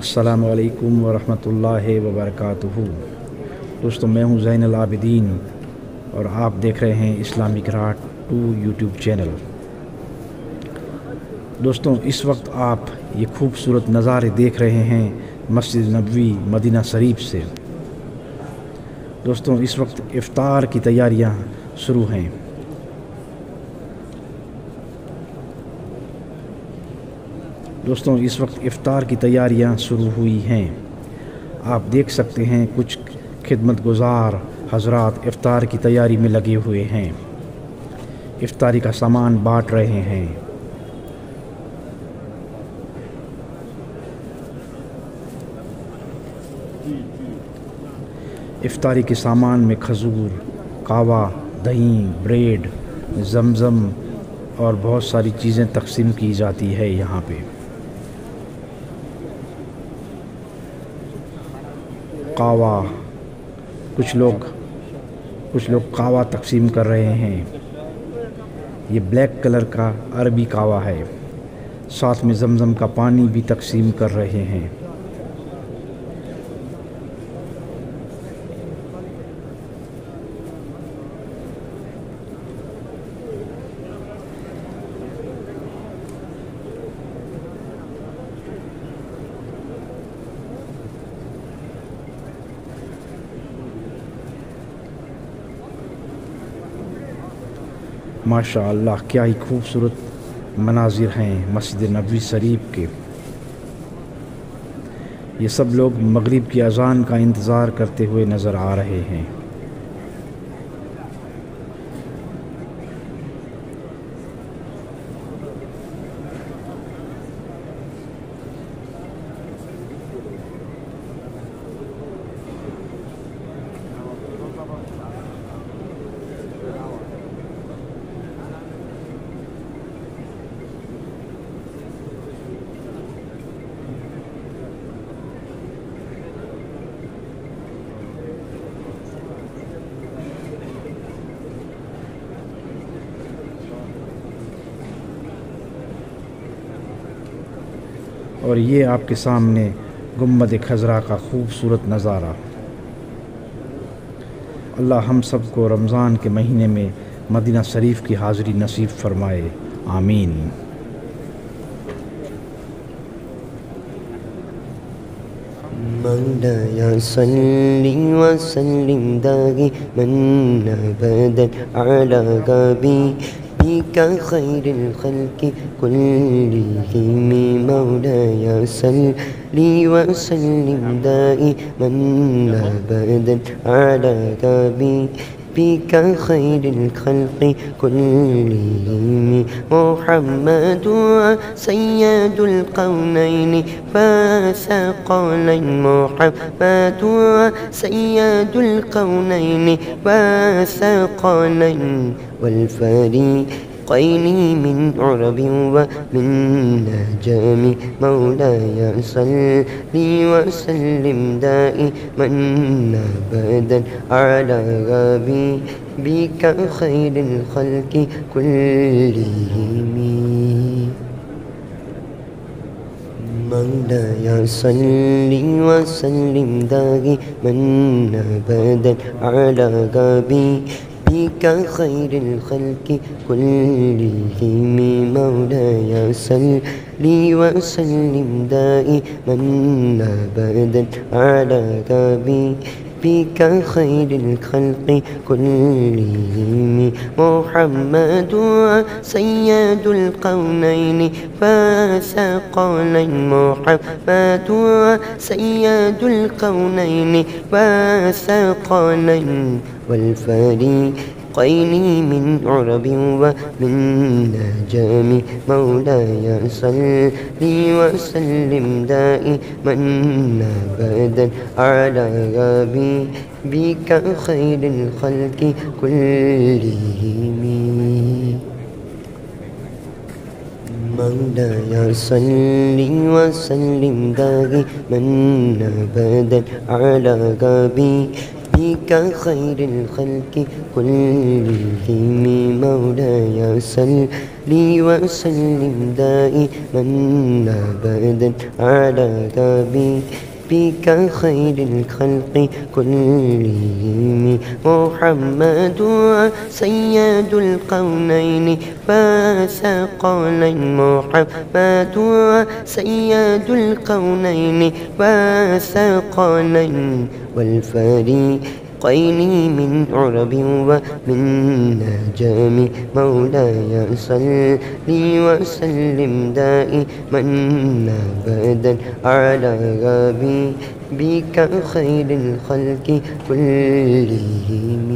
السلام علیکم ورحمۃ اللہ وبرکاتہ۔ دوستو، میں ہوں زین العابدین اور آپ دیکھ رہے ہیں اسلامی گراٹ ٹو یوٹیوب چینل۔ دوستوں اس وقت آپ یہ خوبصورت نظارے دیکھ رہے ہیں مسجد نبوی مدینہ شریف سے۔ دوستوں اس وقت افطار کی تیاریاں شروع ہیں۔ دوستوں، اس وقت افطار کی تیاریاں شروع ہوئی ہیں۔ آپ دیکھ سکتے ہیں کچھ خدمت گزار حضرات افطار کی تیاری میں لگے ہوئے ہیں۔ افطاری کا سامان بانٹ رہے ہیں۔ افطاری کے سامان میں کھجور، کاوا، دہی، بریڈ، زمزم اور بہت ساری چیزیں تقسیم کی جاتی ہے یہاں پہ۔ قاوا کچھ لوگ کچھ لوگ قاوا تقسیم کر رہے ہیں۔ یہ بلیک کلر کا عربی قاوا ہے۔ ساتھ میں زمزم کا پانی بھی تقسیم کر رہے ہیں۔ ماشاء اللہ کیا ہی خوبصورت مناظر ہیں مسجد نبوی شریف کے۔ یہ سب لوگ مغرب کی اذان کا انتظار کرتے ہوئے نظر آ رہے ہیں۔ اور یہ آپ کے سامنے گمبد خزرہ کا خوبصورت نظارہ۔ اللہ ہم سب کو رمضان کے مہینے میں مدینہ شریف کی حاضری نصیب فرمائے۔ آمین۔ مولا یا صلی وسلم داغی من بدل علا غبی بی کا خیر الخلق کلی کلہم مولاي صل لي وسلم دائما أبدا. على بك خير الخلق كلهم. محمد سيد القونين فثقلين محمد سيد القونين فثقلين والفريقين من عرب ومن نجم مولاي صل وسلم دائما أبدا على غبي بك خير الخلق كلهم. مولاي صل وسلم دائما أبدا على غبي بك خير الخلق كلهم. مولاي صل وسلم دائما أبدا على كبي بك خير الخلق كلهم. محمد سيد القونين فثقلين محمد سيد القونين فثقلين والفريقين من عرب ومن نجم مولاي صل وسلم دائما ابدا على بك خير الخلق كلهم. مولاي صل وسلم دائما ابدا على بك خير الخلق كلهم مولاي صل لي وسلم دائما أبدا على حبيبك خير الخلق كلهم محمد سيد القونين وثقلين محمد سيد القونين وثقلين والفريقين من عرب ومن نجم مولاي صل وسلم دائما أبدا على حبيبك خير الخلق كلهم.